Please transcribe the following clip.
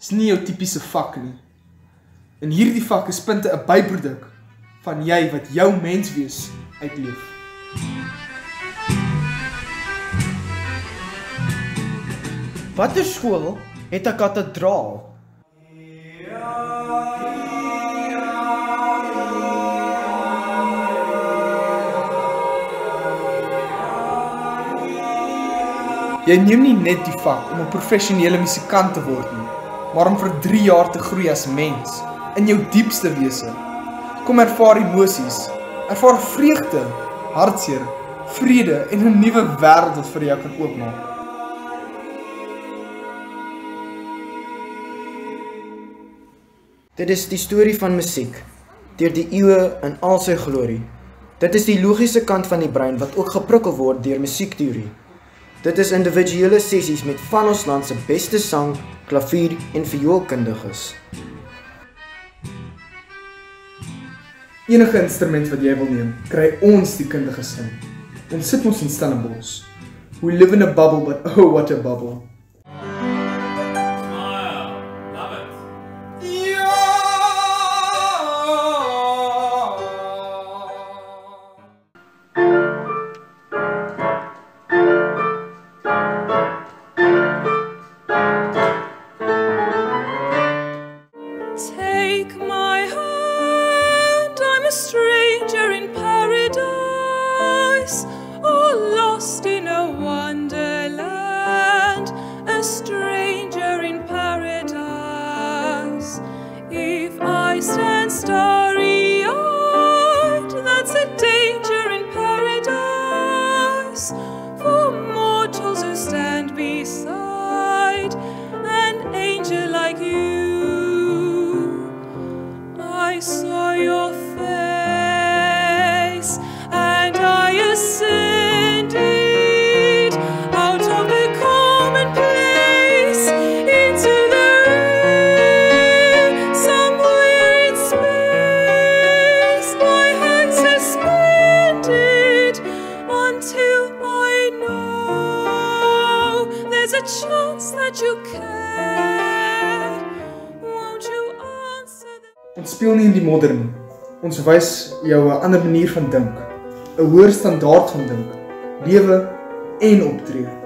Is nie jou tipiese vak nie. In hierdie vak is punte 'n byproduk van jy wat jou menswees uitleef. Watter skool het 'n kathedraal? Jy neem nie net die vak om 'n professionele musikant te word nie, maar om vir 3 jaar te groei as mens in jou diepste wese. Kom ervaar emosies, ervaar vreugde, hartseer, vrede en 'n nuwe wêreld wat vir jou kan oopmaak. Dit is die storie van musiek deur die eeue in al sy glorie. Dit is die logiese kant van die brein wat ook geprikkel word deur musiekteorie. Dit is individuele sessies met van ons land se beste sang, klavier en vioolkundiges. Enige instrument wat jy wil neem, kry ons die kundiges in. Ons sit ons in Stellenbosch. We live in a bubble, but oh what a bubble. Stranger in paradise, or lost in Ons speel nie in die modder nie. Ons wys jou 'n ander manier van dink, 'n hoër standaard van dink, lewe en optree.